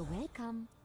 You're welcome.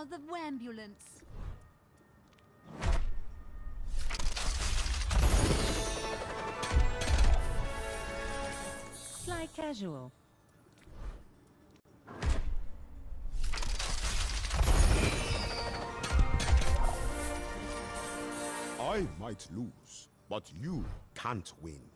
Someone call the ambulance. Fly casual. I might lose, but you can't win.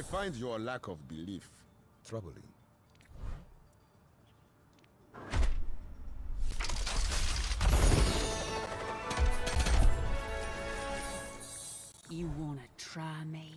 I find your lack of belief troubling. You wanna try me?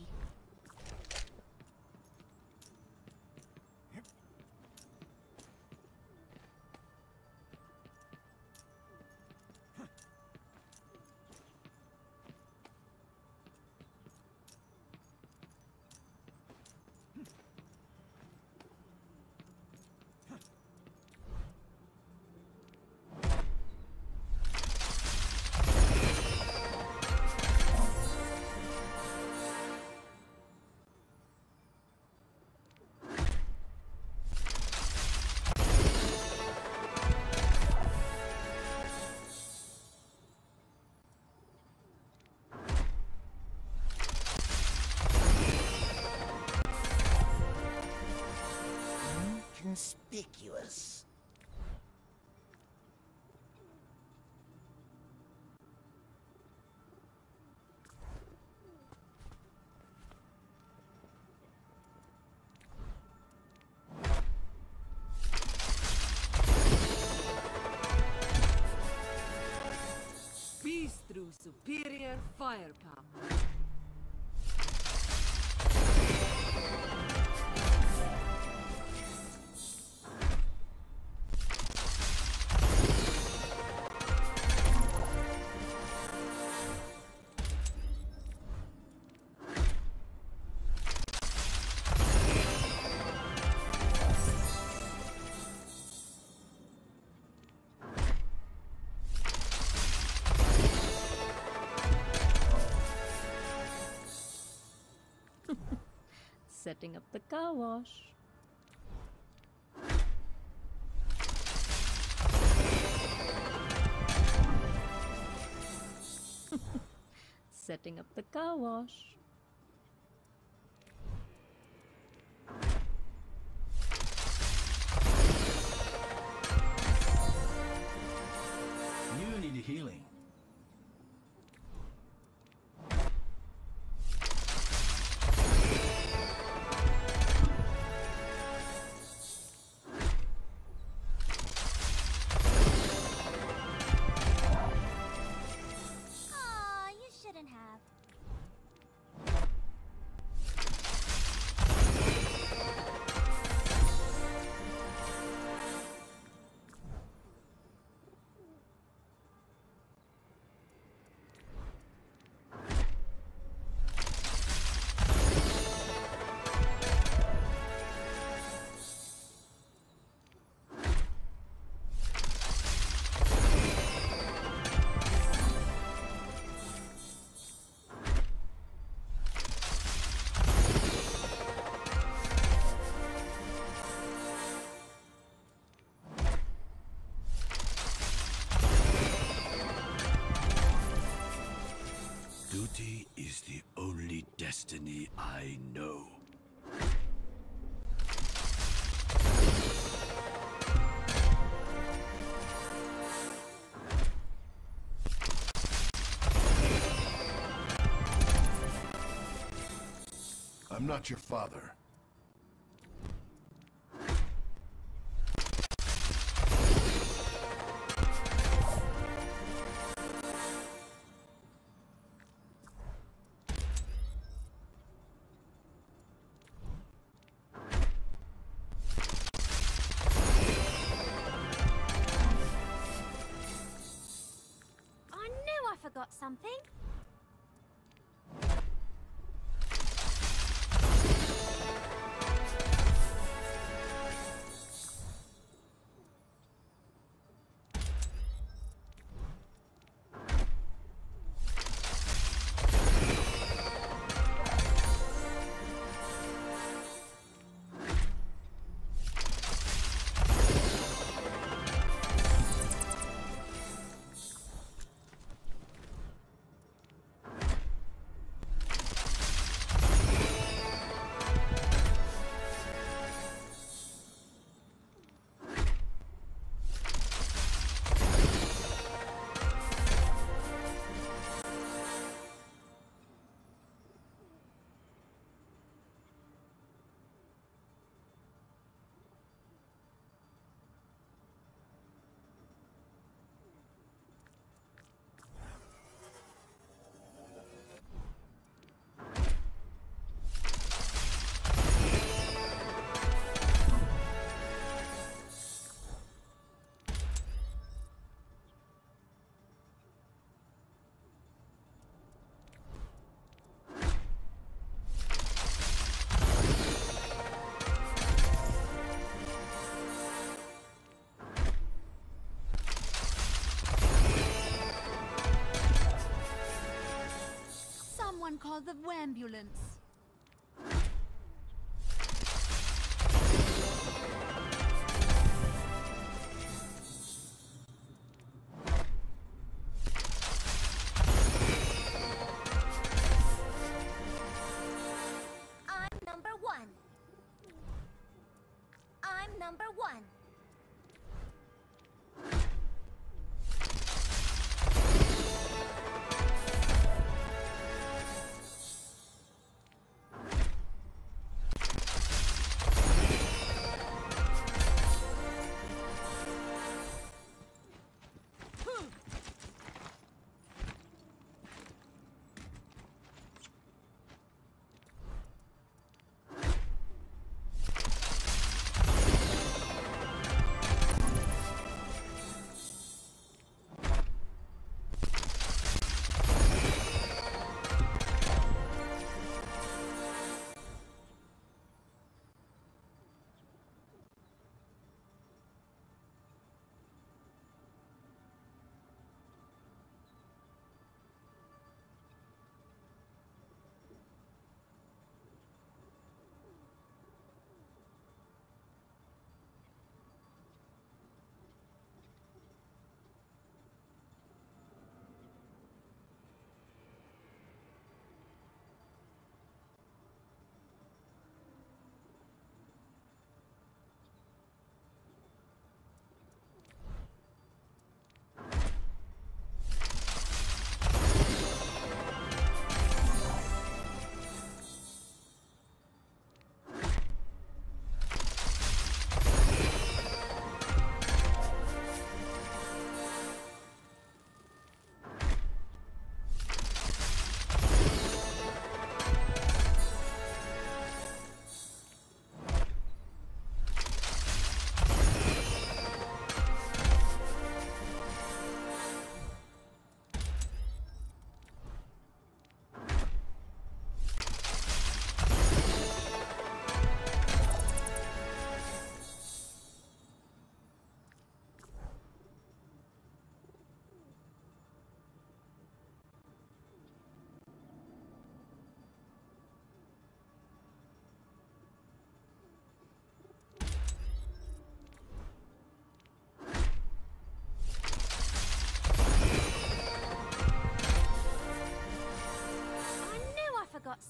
Superior firepower. Setting up the car wash. Setting up the car wash. Is the only destiny I know. I'm not your father. Call the ambulance.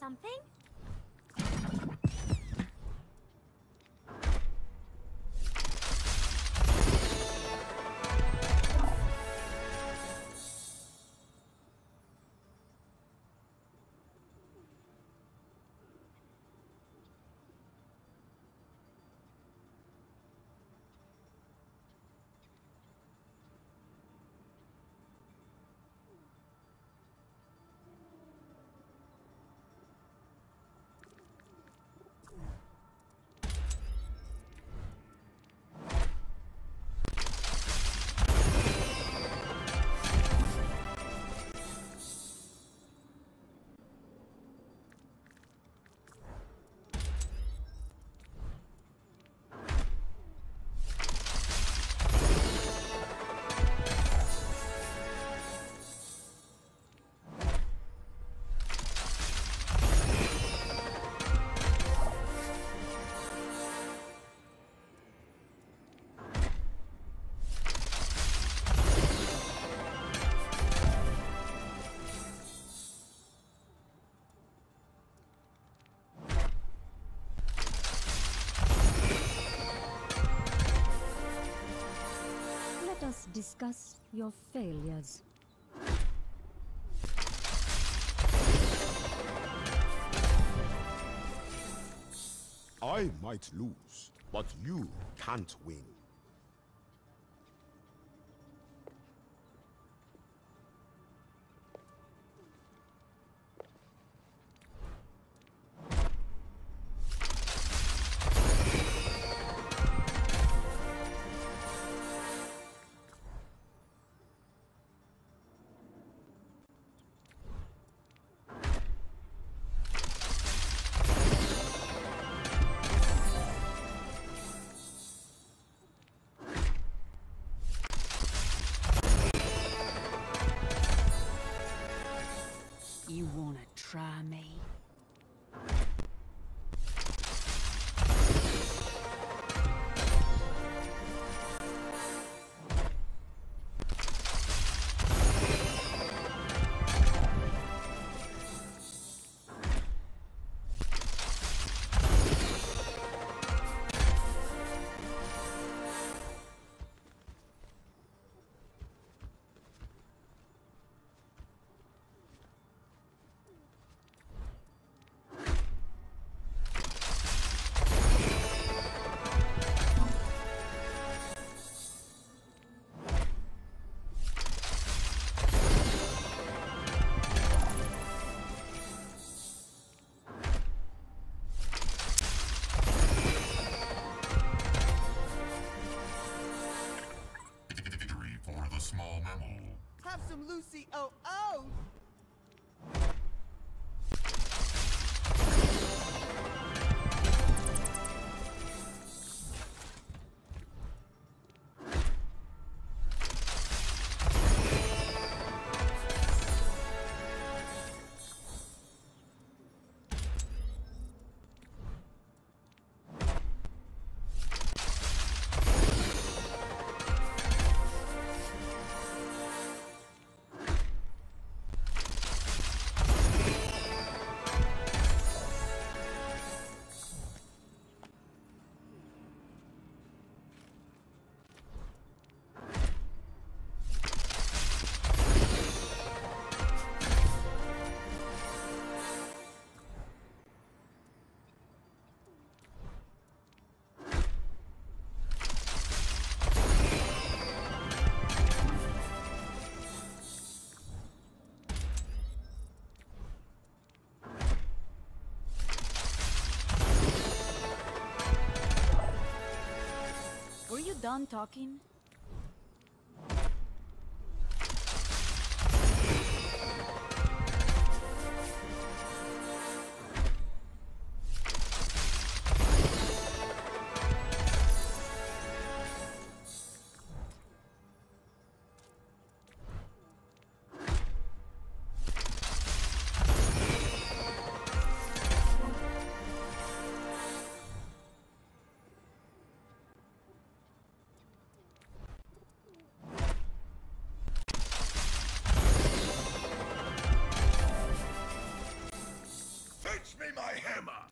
Something? Discuss your failures. I might lose, but you can't win. Lucy oh done talking? my hammer!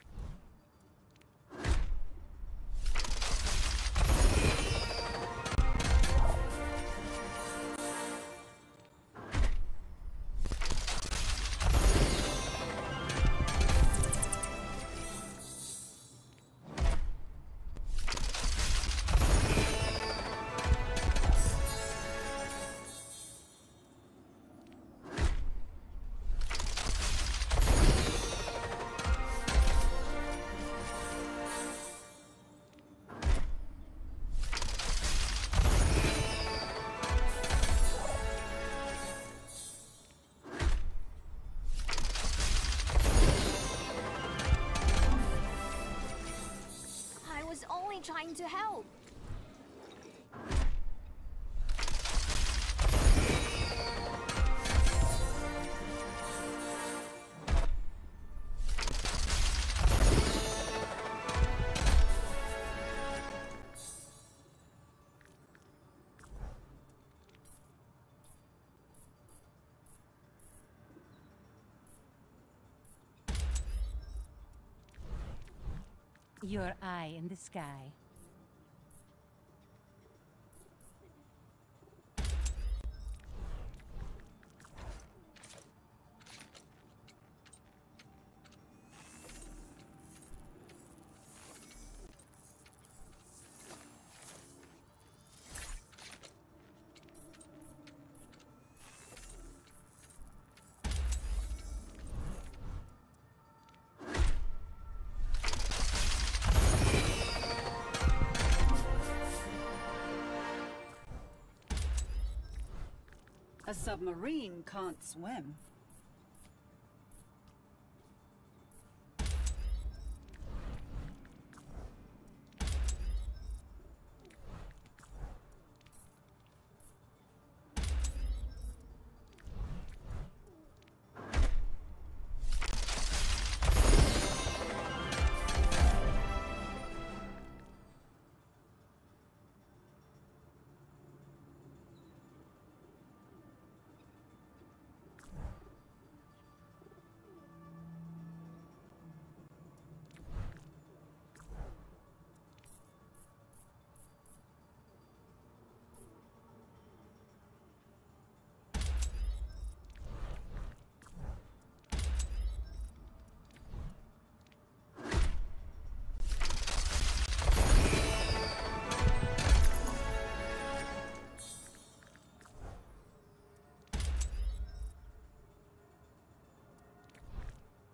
Only to help. Your eye in the sky. A submarine can't swim.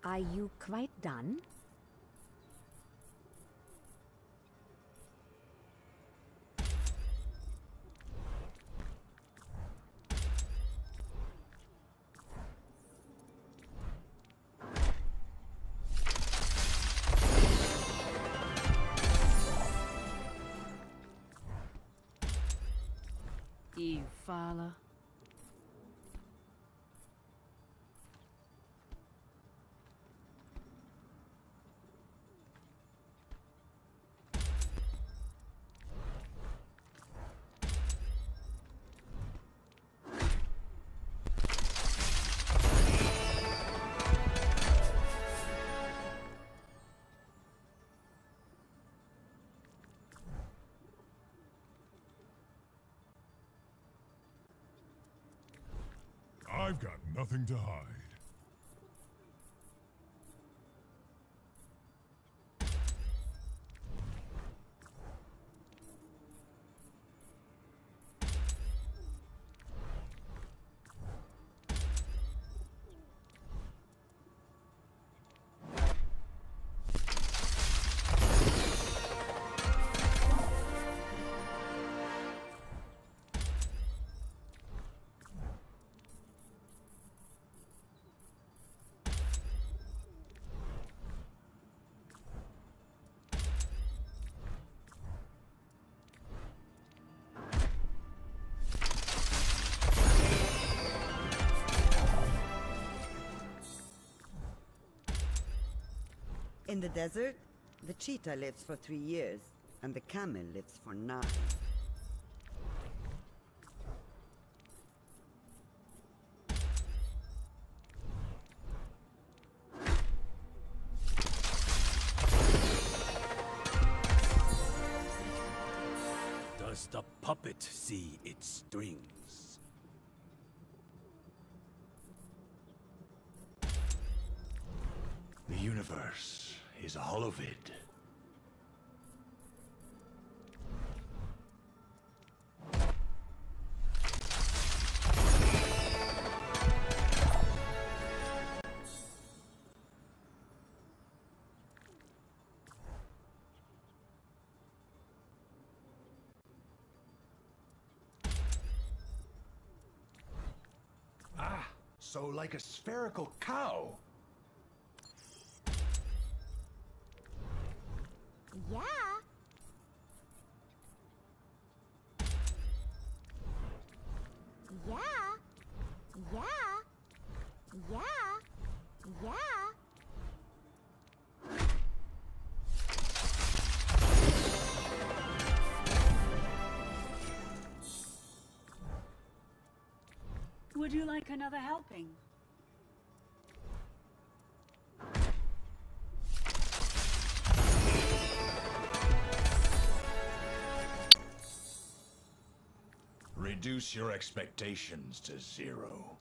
Are you quite done? You fala. I've got nothing to hide. In the desert, the cheetah lives for three years, and the camel lives for nine. So like a spherical cow. Yeah. Would you like another helping? Reduce your expectations to zero.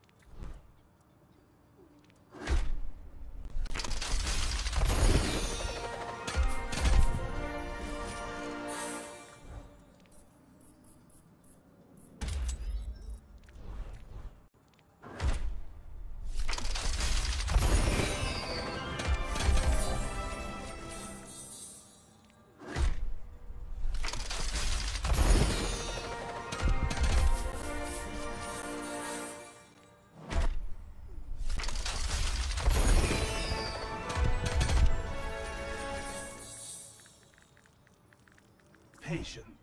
Patience.